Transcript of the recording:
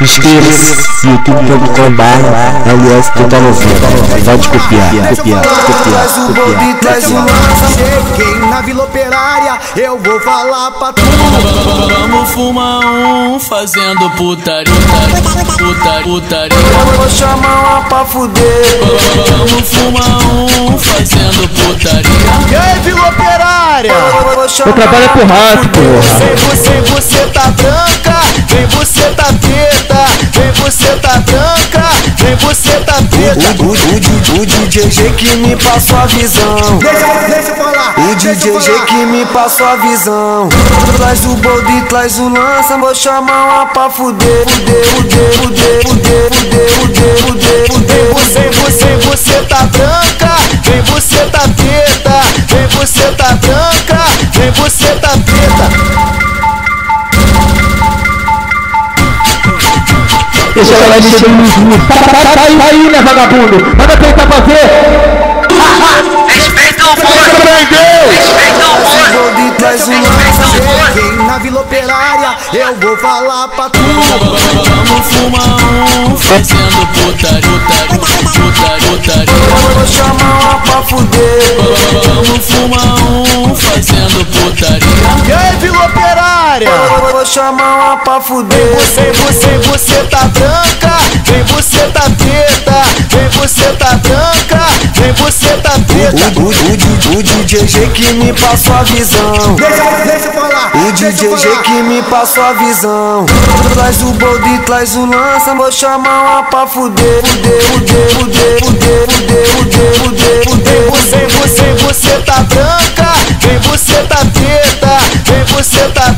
Inscreva-se youtube.com.br aliás total Pode copiar, copiar, copiar, copiar. Traz o cheguei na Vila Operária, eu vou falar pra tu. Vamos fumar um fazendo putaria, putaria, putaria. Vou chamar uma pra fuder. Vamos fumar um fazendo putaria. E aí, Vila Operária? Eu trabalho com rato, porra. Vem você, você tá branca, O, o, o, o DJG que me passou a visão. Deixa, deixa falar. O DJG que me passou a visão. Traz o bode traz o lança. Vou chamar uma pra fuder. Fuder, fuder, fuder, fuder, fuder, fuder, fuder, fuder. Você, você, você tá branca. Vem você tá preta. Vem você tá branca. Deixa ela mexer no juiz. Tá, tá, tá, tá aí, tá aí, né, vagabundo? Manda tentar fazer. Respeita o bonde! Prendeu! Respeita o bonde! Bonde traz um Respeita o bonde! Cheguei na Vila Operária, eu vou falar pra tu. Vamos fumar um fazendo putaria, putaria, putaria. Vou chamar pra fuder. Vamos fumar um fazendo putaria chamar uma pra fuder. Vem você, tá vem você tá branca, vem você tá preta, vem você tá branca, vem você tá preta. O, o, o, o, DJ que me passou a visão. Deixa, deixa falar. O DJ que me passou a visão. Traz o bode, traz o lança, vou chamar uma pra fuder. Fuder, fuder, fuder, fuder, fuder, fuder, fuder, fuder. Você, você, você tá branca, vem você tá preta, vem você tá